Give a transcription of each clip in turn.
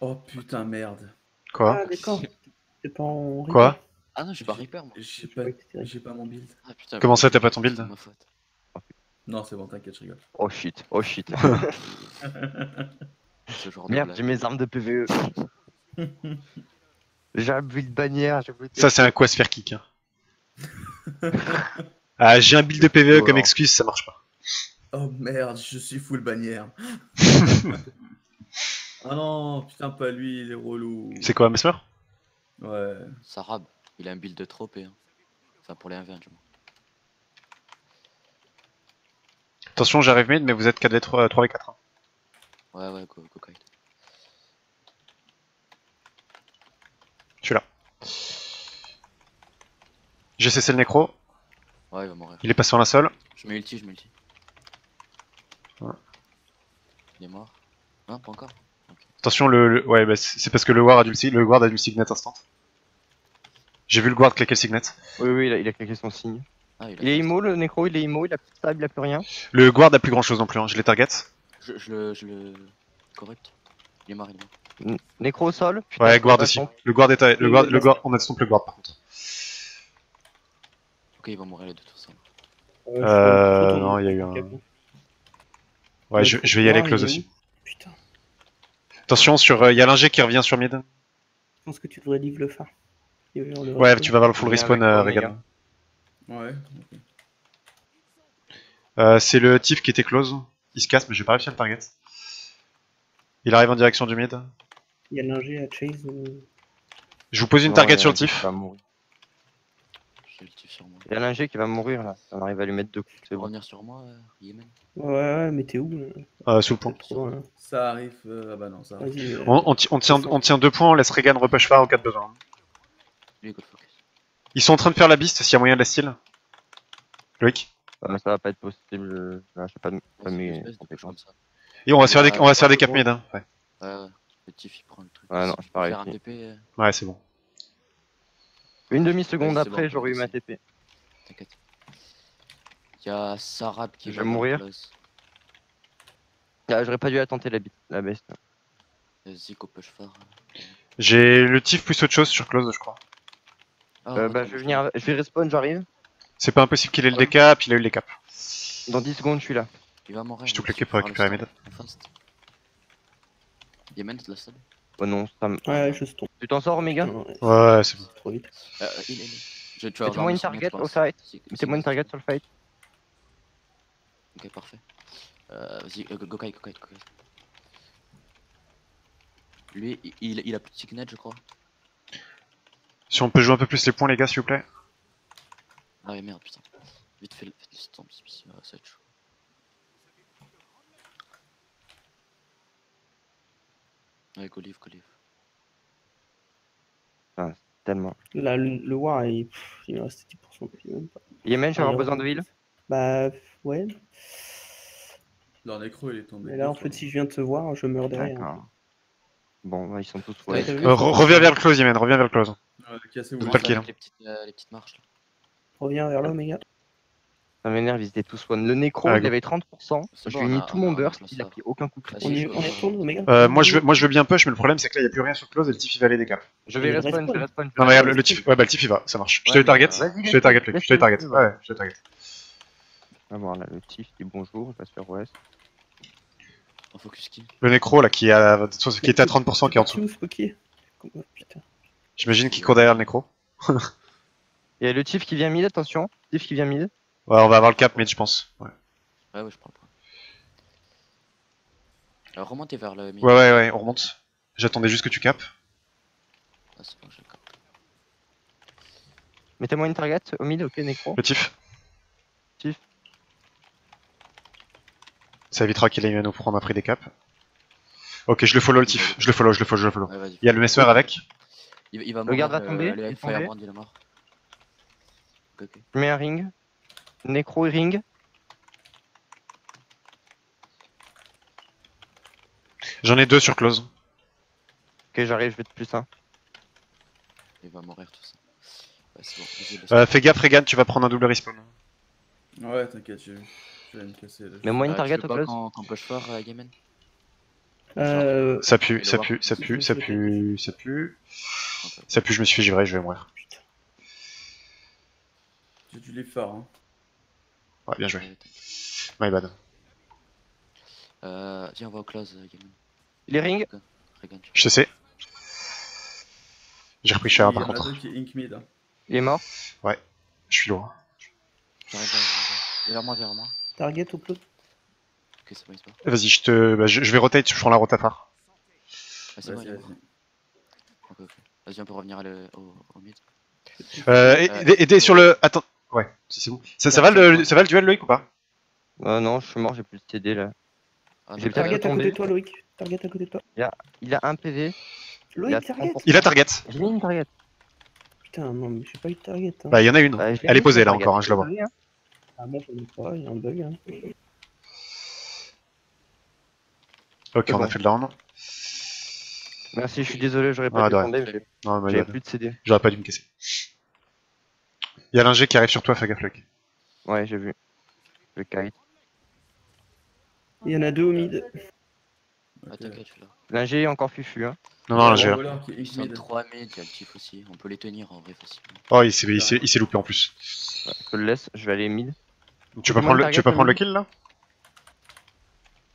Oh putain, merde. Quoi Ah, d'accord. C'est pas en. Quoi Ah non, j'ai pas Reaper moi. J'ai pas, j'ai pas mon build. Ah putain. Comment ça, t'as pas ton build C'est ma faute. Non, c'est bon, t'inquiète, je rigole. Oh shit, oh shit. Ce genre de Merde, blague. j'ai mes armes de PVE. j'ai un build bannière, j'ai build. Ça, c'est un quoi se faire kick. Hein. ah, j'ai un build de PVE comme Voilà. excuse, ça marche pas. Oh merde, je suis full bannière. Ah non, putain, pas lui, il est relou. C'est quoi, Mesmer? Ouais. Sarab, il a un build de trop Hein. Enfin pour les 1v1 du moins. Attention, j'arrive mid, mais vous êtes 4 3, 3 et 4. hein. Ouais ouais, go, go kite. Je suis là. J'ai cessé le nécro, Ouais, il va mourir. il est passé en la seule. Je mets ulti, je mets ulti. Ouais. Il est mort. Non, pas encore. Attention, le, le- ouais, bah, c'est parce que le Ward a dû le, le Guard a dû signet instant. J'ai vu le Guard claquer le signet. Oui, oui, il a, il a claqué son signe. Ah, il, a Il est immo, le nécro, il est immo, il a plus de il a plus rien. Le Guard a plus grand chose non plus, hein. je les target. Je, je le. Je le. Correct. Il est mort, il est Nécro au sol. putain, Ouais, Guard aussi. Le Guard est à- le Guard, le Guard, on a stomp le Guard par contre. Ok, il va mourir les deux tout ça. Euh, non, il y a eu un- Ouais, je, je vais y aller close aussi. Putain, Attention, sur, euh, il y a l'ingé qui revient sur mid. je pense que tu devrais leave le phare. Le Ouais, tu vas voir le full respawn, avec euh, Regan. Ouais. Euh, c'est le Tiff qui était close. Il se casse, mais j'ai pas réussi à le target. Il arrive en direction du mid. Il y a l'ingé à Chase. euh, Je vous pose une Non, target sur le qui Tiff. va mourir. J'ai ulti sur moi. Il y a l'ingé qui va mourir là. On arrive à lui mettre deux coups, c'est bon. Revenir sur moi, euh, Yemen. Ouais, ouais, mais t'es où là? Euh, sous le pont. Là. Ça arrive. euh, Ah bah non, ça arrive. Vas-y. euh, On, on ti- on tient, on tient deux points, on laisse Regan repush phare au cas de besoin. Lui, go focus. Ils sont en train de faire la beast s'il y a moyen de la steal. Loïc? Euh, ça va pas être possible. Là, je sais pas, de- pas Ouais, mes c'est une espèce de compétences. comme ça. Et on va se faire des, on va se faire des Ouais, cap ouais. mid. Hein. Ouais. Ouais, ouais. Le Tiff il prend le truc. Ouais, non, pas faire un. TP, euh, ouais, c'est bon. Une demi-seconde après, bon, j'aurais eu ma. TP. t'inquiète. Il y a Sarab qui Je va vais mourir. Ah, j'aurais pas dû la tenter la, bite, la best. Vas-y, push fort. J'ai le Tiff plus autre chose sur close, je crois. Ah, Euh, bah, je vais venir, je vais respawn, j'arrive. C'est pas impossible qu'il ait le décap, il a eu le décap. Dans 10 secondes, je suis là. Il va mourir. J'ai tout il pour récupérer mid. Fast. Yemen, de la salle. Oh non, ça me... Ouais, je tombe. Tu t'en sors, Omega Ouais, Ouais, c'est bon. Trop vite. Euh, il. Je, Mettez-moi avoir une target au fight. Mettez-moi une target sur le fight. Ok, parfait. Euh, Vas-y, euh, go go kite, go kite, go kite. Lui, il, il, a plus de signet, je crois. Si on peut jouer un peu plus les points, les gars, s'il vous plaît. Ah ouais, merde, putain. Vite fait, c'est- c'est- ça va être chaud. Ouais, go live, go live. Tellement. Là, le, le War, il, pff, il me reste 10% de vie, même pas. Yemen, je vais Ah, avoir il besoin de heal. Bah, ouais. Leur nécro, il est tombé. Mais là, en fait, si je viens de te voir, je meurs derrière. D'accord. Bon, bah, ils sont tous Ouais, Euh, re- reviens vers le close, Yemen, reviens vers le close. Ouais, Cassez-vous. Hein. Les petites, euh, les petites marches là. Reviens vers l'Oméga. Ça m'énerve, ils étaient tous one. Le nécro, Ah, il go. avait 30%. C'est Je bon, lui ai on mis a- tout on mon a- burst, on a il a ça. pris aucun coup de On pression. y, je- on y retourne, Oméga Euh, moi, je veux, moi, je veux bien push, mais le problème, c'est que là, il y a plus rien sur close et le Tiff, il va aller décap. Je vais Il respawn, je vais respawn. je Non, mais regarde, le, respawn. le Tiff, ouais, bah, le Tiff, il va, ça marche. Je Ouais, te le mais, target. euh, Vas-y, Je te le target, Luc, je te le target. laisse-le, Ouais, je te le target. On va voir là, le Tiff dit bonjour, il va se faire West. On focus qui Le nécro, là, qui, est à, qui était à 30%, qui est en dessous. Oh, Putain. J'imagine qu'il court derrière le nécro. Il y a le Tiff qui vient mid, attention. Tiff qui vient mid. Ouais, on va avoir le cap mid, je pense. Ouais, Ouais, ouais, je prends le point. Alors remontez vers le ouais, milieu. ouais, ouais, on remonte. J'attendais juste que tu capes. Ah, c'est bon, j'ai le cap. Mettez-moi une target au mid, ok, nécro. Le Tiff. Tiff. Ça évitera qu'il ait nous prendre après des caps. Ok, je le follow le Tiff. Je le follow, je le follow, je le follow. Ouais. Il y a le Mesmer avec. Il, il va Le mourir. garde va euh, tomber, Le il est Firebrand, il est mort. Ok, ok. Je mets un ring. Nécro et ring. J'en ai deux sur close. Ok, j'arrive, je vais être plus un. Il va mourir tout ça. Ouais, c'est bon. vas-y, laisse- Euh, fais gaffe, Regan, tu vas prendre un double respawn. Ouais, t'inquiète, je je vais me casser. là. Mais moi une target au close. quand, quand push fort, euh, Euh, Ça pue, ça pue, ça pue, ça pue, ça pue. Ça pue, je me suis fait givrer, je vais mourir. J'ai du livre phare. Hein. Ouais, bien joué. Ouais, My bad. Euh, viens, on va au close, euh, Gamin. Les rings Regan, tu- Je sais. J'ai repris cher Il y par contre. deux qui est Ink Mid. hein. Il est mort. Je suis lourd. J'arrive, j'arrive, j'arrive. Viens vers moi, viens vers moi. target au close. Ok, c'est bon, il se barre. Vas-y, je te. Bah, je, je vais rotate, je prends la rota phare. Ah, c'est bon, Vas-y, il est vas-y. mort. Ok, ok. Vas-y, on peut revenir à le- au, au mid. Euh, aidez, aidez sur le. Attends. Ouais, si c'est bon. Ça, ça va le, ça va le duel Loïc ou pas? Euh, non, je suis mort, j'ai plus de TD là. Ah, J'ai Target à côté de toi, Loïc. Target à côté de toi. Il a un PV. Loïc, Il a target. 30%. Il a target. J'ai mis une target. Putain, non, mais j'ai pas eu de target. Hein. Bah, il y en a une. Bah, je Elle est posée la là target. encore, hein, je la vois. Hein. Ah, moi, j'en ai pas, il y a un bug. Hein. Ok, on a fait le down. Merci, je suis désolé, j'aurais pas Ah, dû de tomber, mais j'avais plus de CD. j'aurais pas dû me casser. Il y a l'ingé qui arrive sur toi, fais gaffe, Loïc. Ouais, j'ai vu. Le kite. Il y en a deux au mid. Ah, t'inquiète, là. L'ingé est encore fufu, hein. Non, Il y a non, l'ingé là. est Ils sont Mid. 3 mid, il y a le tif aussi. On peut les tenir en vrai facilement. Oh, il s'est, il s'est, il s'est loupé en plus. Ouais, je le laisse, je vais aller mid. Tu peux Moi, prendre le, target, tu prendre le kill là?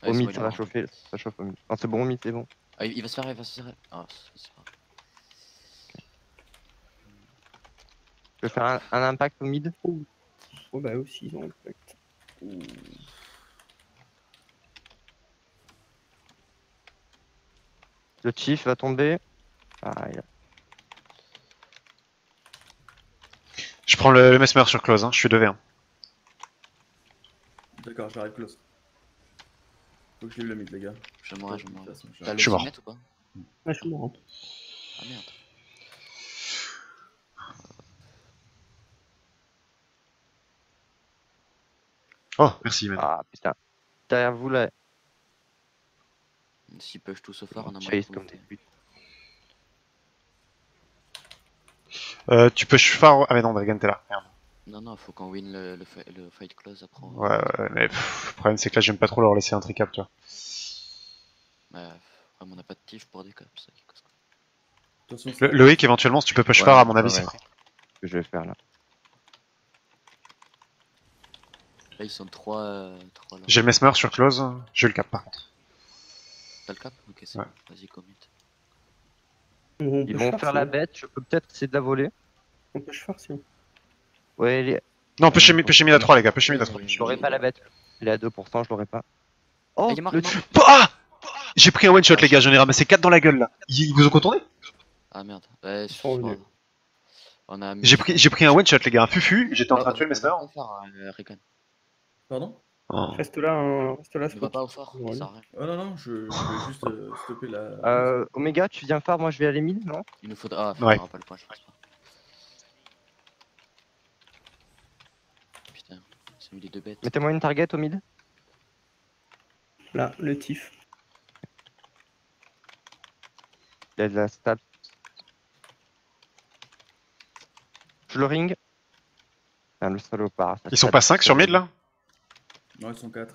Au mid, il ça va chauffer. Ça chauffe au mid. Non, c'est bon, au mid, c'est bon. Ah, il il va se faire, il va se faire. Ah, c'est c'est pas grave. Je vais faire un, un impact au mid. Oh, bah, aussi, ils ont impact. Le chief va tomber. Ah, il a- Je prends le, le mesmer sur close, hein. je suis 2v1. D'accord, j'arrive close. Faut que je lève le mid, les gars. Je T'as j'arrive. le Je suis mort. teammate ou pas je suis mort. hein. Ah merde. Oh, merci, man. Ah, putain. Derrière vous, là. S'ils push tout ce phare, on a Chase de comme des putes. Euh, tu peux phare. Ah, mais non, Dragon, t'es là. Merde. Non, non, faut qu'on win le, le, fi- le fight close après. Ouais, ouais, mais pff, le problème c'est que là, j'aime pas trop leur laisser un tricap, tu vois. Ouais, vraiment, on n'a pas de tif pour des caps. Le- Loïc, éventuellement, si tu peux push Ouais, phare, à mon avis, ouais. c'est fort. Ce que je vais faire là. Là, ils sont 3 euh. J'ai le mesmer sur close, j'ai le cap par contre. T'as le cap? Ok, c'est Ouais. bon. Vas-y, commit. On Ils peut vont faire, faire la bête, je peux peut-être essayer de la voler. On peut faire, sinon. Ouais, les- Non, push mid, push mid à 3, les gars, push mid à 3. je l'aurais pas la bête. Il est à 2%, je l'aurais pas. Oh, Ah, il est mort, le est. Ah J'ai pris un one shot, les gars, j'en ai ramassé 4 dans la gueule là. Ils vous ont contourné? Ah merde. Ouais, je a J'ai pris, j'ai pris un one shot, les gars, un fufu, j'étais en Ouais, train de tuer le on mesmer. Pardon? Oh. Reste là, hein, reste là, Ne va Smoke. pas au phare, Ouais. ça. Oh non, non, je, je vais juste euh, stopper la. Euh, Omega, tu viens faire, moi je vais aller mid, non? Il nous faudra. Ah, Ouais. pas le point, je pense pas. Putain, c'est mis les deux bêtes. Mettez-moi une target au mid. Là, le tif. Il y a de la stab. Je le ring. Ah, le salopard. Ils sont pas 5 sur mid là? Non, ils sont 4.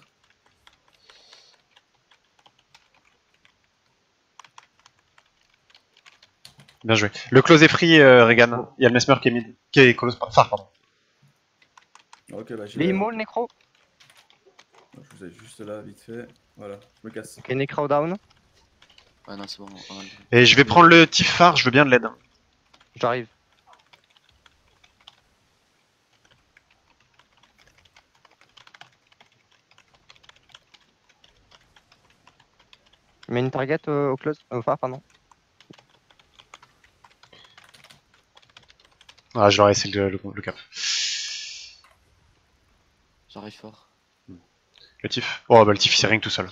Bien joué. Le close est free, euh, Regan. Il y a le mesmer qui est mid. Qui est close, phare, pardon. Ok, bah j'ai. Immo, le nécro. Je vous ai juste là, vite fait. Voilà, je me casse. Ok, nécro down. Ouais, non, c'est bon. on a le- Et je vais prendre le tif phare, je veux bien de l'aide. J'arrive. Mets une target euh, au close, au phare, pardon. Ah, je leur ai laissé le, le, le cap. J'arrive fort. Le tif. Oh, bah le tif il s'est ring tout seul.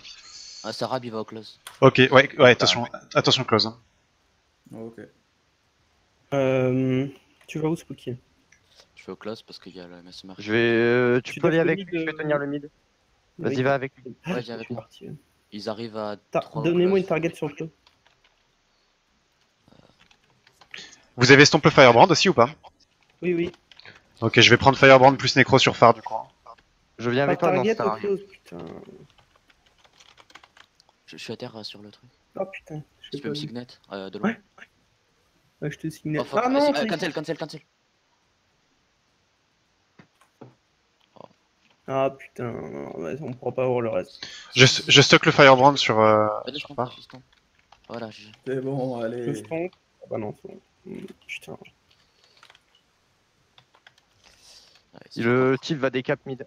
Ah, Sarab, il va au close. Ok, ouais, ouais, attention, attention close. hein. Oh, ok. Euh, tu vas où, Spooky? Je vais au close parce qu'il y a le mesmer. Je vais. euh, tu, Tu peux aller le avec lui, je vais euh, tenir le mid. Vas-y, va avec lui. Ouais, viens avec Je moi. parti. Ils arrivent à. Donnez-moi une target sur le close. Vous avez stomp le firebrand aussi ou pas? Oui, oui. Ok, je vais prendre firebrand plus nécro sur phare du coup. Je viens avec toi, close, putain. Je, je suis à terre euh, sur le truc. Oh putain, je Tu peux me signet euh, de loin. Ouais. Ouais, je te signe. Oh, ah Euh, non, euh, cancel, cancel, cancel. Ah putain, non, on pourra pas avoir le reste. Je, je stocke le Firebrand sur. Euh... Vas-y, je sur compte. Voilà, GG. C'est bon, Je allez. stomp. Ah bah non, bon. Hmm, Putain. Le type va décap mid.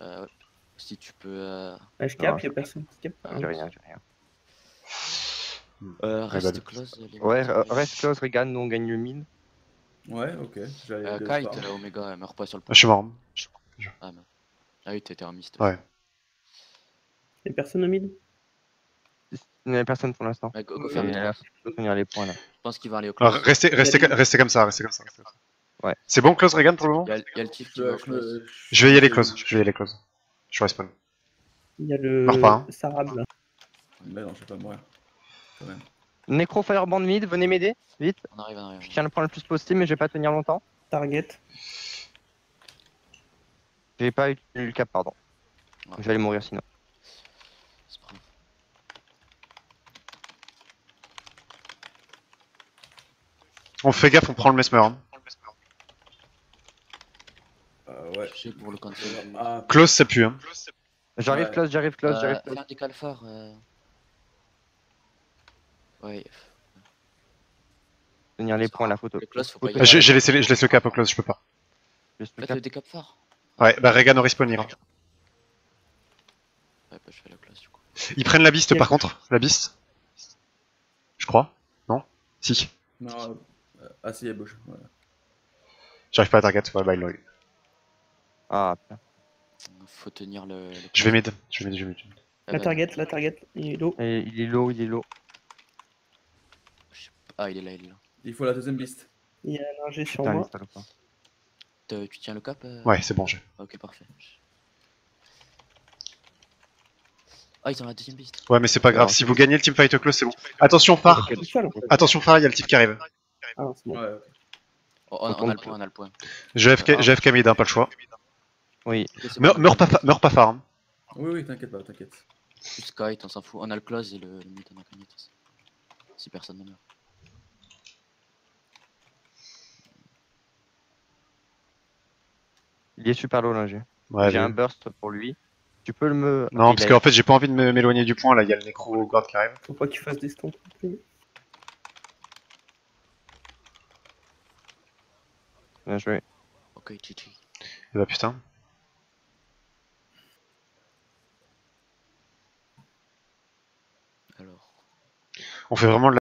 Euh, ouais. Si tu peux. Euh, Ah, je cap, je- y'a personne qui cap. Ah, J'ai rien, j'ai rien. euh, reste le- close. les Ouais, euh, reste close, Regan, nous on gagne le mid. Ouais, ok. Euh, Kite, euh, Omega, euh, meurs pas sur le Ah, point. je suis mort. Ah, merde. Ah oui, t'étais un mist. Ouais. Y'a personne au mid? Il n'y a personne pour l'instant. Ouais, go, go faire là, close. faut tenir les points là. Je pense qu'il va aller au Alors, close. restez, restez, Il y a- restez comme ça, restez comme ça. Restez comme ça. Ouais. C'est bon, close Regan pour le moment? Il y a, il y a le type qui Je- va close. Je vais y aller close. Je vais y aller close. Je respawn. Y'a le. Meurs pas, hein. Sarab là. Mais non, je vais pas mourir. Quand même. Necro Fireband mid, venez m'aider, vite. On arrive, on arrive. Je tiens le point le plus possible, mais je vais pas tenir longtemps. Target. J'ai pas eu le cap, pardon. Ouais. J'allais mourir sinon. On fait gaffe, on prend le mesmer. hein. Euh, ouais. Je sais pour le. Ah, Close, ça pue. Hein. J'arrive Ouais. close, j'arrive close, Euh, j'arrive. Euh... Ouais. Tenir les points, la photo. Le close, faut pas y J'ai laissé, je laisse le cap au close, je peux pas. Le Faites cap. le décap fort. Ouais, bah Regan au respawn ira. Ouais, bah je fais la close du coup. Ils prennent la beast Quel- par contre, la beast. Je crois. Non? Si. non. euh, Ah, si, elle bouge. Voilà. J'arrive pas à target, ouais, bah il l'a eu. Ah, putain. Faut tenir le. le Je vais mid. Je vais mid, je vais mid. Ah, La bah, target, la target. Il est low. Et il est low, il est low. Ah, il est là, il est là. Il faut la deuxième beast. Il y a un ingé sur Putain, moi. Te- Tu tiens le cap euh Ouais, c'est bon, j'ai. Ok, parfait. Ah, ils ont la deuxième piste. Ouais, mais c'est pas grave, si vous gagnez le teamfight au close, c'est bon. Attention, phare Ok. Tout seul en fait. Attention, phare, il y a le type qui arrive. Ah, c'est bon. Ouais, ok. Oh, on, on a le point, on a le point. J'ai AFK mid, hein, pas le choix. Oui, Ok, c'est Meurs bon. meurs pas, fa- meurs pas phare. hein. Oui, oui, t'inquiète pas, t'inquiète. Plus kite, on s'en fout. On a le close et le, le mid, on a le mid. Si personne ne meurt. Il est super low, l'ingé. Ouais, J'ai un burst pour lui. Tu peux le me. Non, Il parce qu'en fait, j'ai pas envie de me- m'éloigner du point, là, il y a le nécro guard qui arrive. Faut pas qu'il fasse des stomps. Bien joué. Ok, GG. Et bah putain. Alors. On fait vraiment de la